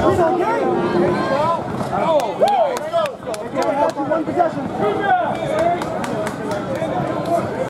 Little game. Oh, go. It's going one possession.